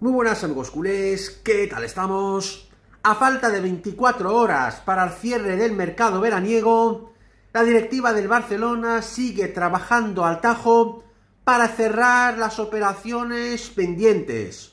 Muy buenas amigos culés, ¿qué tal estamos? A falta de 24 horas para el cierre del mercado veraniego, la directiva del Barcelona sigue trabajando al tajo para cerrar las operaciones pendientes.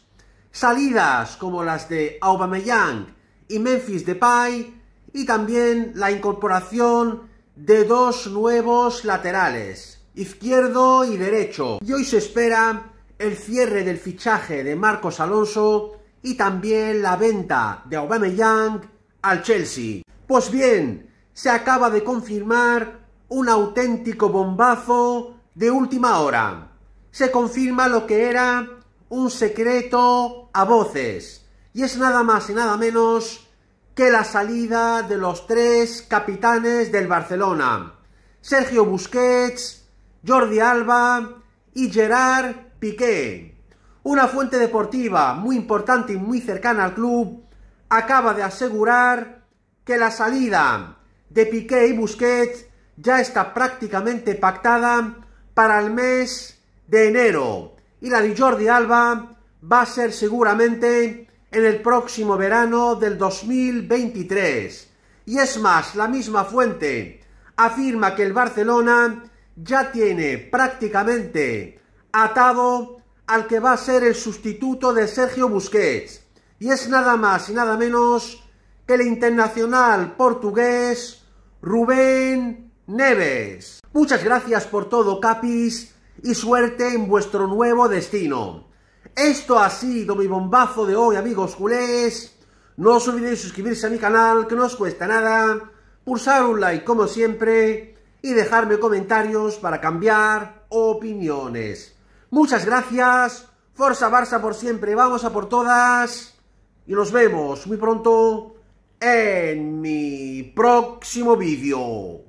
Salidas como las de Aubameyang y Memphis Depay y también la incorporación de dos nuevos laterales, izquierdo y derecho. Y hoy se espera el cierre del fichaje de Marcos Alonso y también la venta de Aubameyang al Chelsea. Pues bien, se acaba de confirmar un auténtico bombazo de última hora. Se confirma lo que era un secreto a voces. Y es nada más y nada menos que la salida de los tres capitanes del Barcelona. Sergio Busquets, Jordi Alba y Gerard Piqué. Una fuente deportiva muy importante y muy cercana al club acaba de asegurar que la salida de Piqué y Busquets ya está prácticamente pactada para el mes de enero y la de Jordi Alba va a ser seguramente en el próximo verano del 2023. Y es más, la misma fuente afirma que el Barcelona ya tiene prácticamente atado al que va a ser el sustituto de Sergio Busquets. Y es nada más y nada menos que el internacional portugués Rubén Neves. Muchas gracias por todo, Capis, y suerte en vuestro nuevo destino. Esto ha sido mi bombazo de hoy, amigos culés. No os olvidéis suscribirse a mi canal, que no os cuesta nada, pulsar un like como siempre y dejarme comentarios para cambiar opiniones. Muchas gracias, Forza Barça por siempre, vamos a por todas. Y nos vemos muy pronto en mi próximo vídeo.